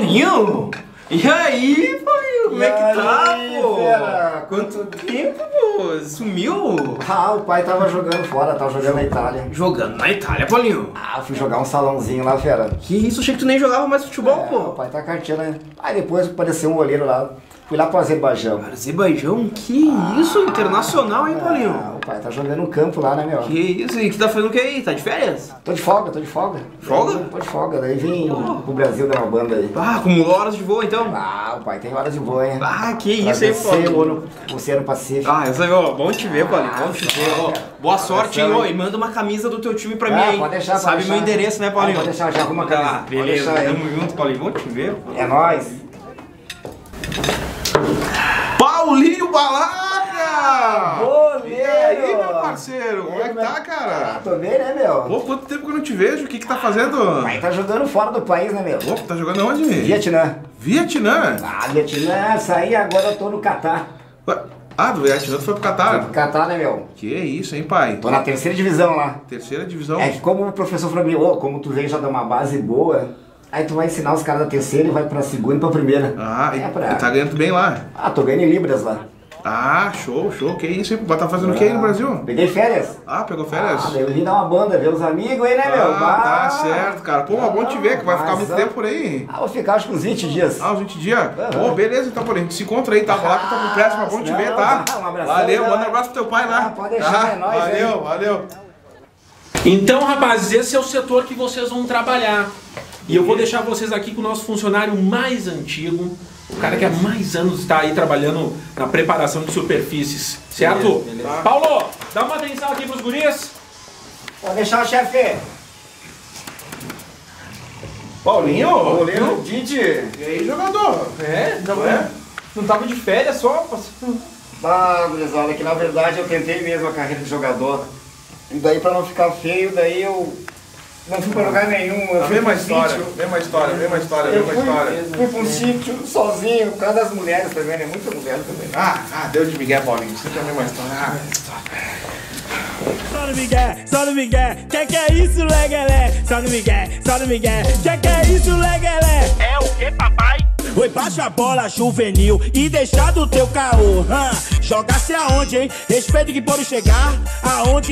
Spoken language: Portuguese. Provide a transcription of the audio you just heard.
Paulinho! E aí, Paulinho, como é que tá, aí, pô? fera? Quanto tempo, pô? Sumiu? Ah, o pai tava jogando fora, tava jogando na Itália. Jogando na Itália, Paulinho. Ah, fui jogar um salãozinho lá, fera. Que isso, achei que tu nem jogava mais futebol, É, o pô. pai tá carteando, né? Aí depois apareceu um olheiro lá. Fui lá pro Azerbaijão. Azerbaijão, que isso, internacional, hein, Ah, Paulinho? o pai tá jogando no campo lá, né, meu? Que isso, e que tá fazendo o que aí? Tá de férias? Tô de folga, tô de folga. Folga? Daí, Tô de folga, daí vim pro Brasil dar uma banda aí. Ah, acumulou horas de voo, então? Ah, o pai tem horas de voo, hein? Ah, que Pra isso aí, Paulinho. o no o Oceano Pacífico. Ah, isso aí, ó, bom te ver, Paulinho, Ah, bom te ver, ó. Boa sorte, hein, ó, e manda uma camisa do teu time pra Ah, mim, hein. pode deixar, pode Sabe deixar. meu endereço, né, Paulinho? Ah, pode deixar, já arruma a camisa. Ah, beleza, tamo junto, Paulinho, bom te ver, pô. É nóis. Balaca! Goleiro! E aí, meu parceiro? Como é que tá, Ah, cara? tô bem, né, meu? Pô, quanto tempo que eu não te vejo? O que que tá fazendo? Pai tá jogando fora do país, né, meu? Pô, tá jogando onde? Vietnã. Vietnã? Ah, Vietnã, saí agora eu tô no Catar. Ué, Ah, do Vietnã tu foi pro Catar? Catar, né, meu? Que isso, hein, pai? Tô na terceira divisão lá. Terceira divisão. É que como o professor falou pra mim, ô, como tu veio já dar uma base boa, aí tu vai ensinar os caras da terceira e vai pra segunda e pra primeira. Ah, e é pra... tá ganhando bem lá. Ah, tô ganhando em Libras lá. Ah, show, show. Que isso, hein? Tá fazendo o que aí no Brasil? Peguei férias. Ah, pegou férias? Ah, eu vim dar uma banda, ver os amigos aí, né, meu? Ah, tá certo, cara. Pô, mas bom te ver, que vai ficar muito tempo por aí. Ah, vou ficar acho que uns 20 dias. Ah, uns 20 dias? Aham. Pô, beleza, então, por a gente se encontra aí, tava lá que eu tô com pressa, mas bom te ver, não, tá? um abração, Valeu, manda um abraço pro teu pai lá. Ah, pode deixar, é nóis aí. Valeu, valeu. Então, rapazes, esse é o setor que vocês vão trabalhar. E eu vou deixar vocês aqui com o nosso funcionário mais antigo, o cara que há mais anos está aí trabalhando na preparação de superfícies, certo? Paulo, dá uma atenção aqui pros guris. Pode deixar, chefe. Paulinho, Goleiro Didi. E aí, jogador? É, não, Ué? não tava de férias só? Ah, gurizada, que na verdade eu tentei mesmo a carreira de jogador. E daí pra não ficar feio, daí eu não fui pra lugar nenhum. Eu A fui mesma história, sítio. mesma história, mesma história, Eu mesma fui, história. fui pra um sítio sozinho, por causa das mulheres também, né? Muita mulher também. Ah, ah, deu de Miguel, Paulinho. Sempre a mesma história. Ah, Só no Miguel, só no Miguel, que que é isso, legalé? Só no Miguel, só no Miguel, que que é isso, legalé? É o que, papai? Oi, baixa a bola juvenil e deixa do teu caô. hã? Joga-se aonde, hein? Respeito que pode chegar aonde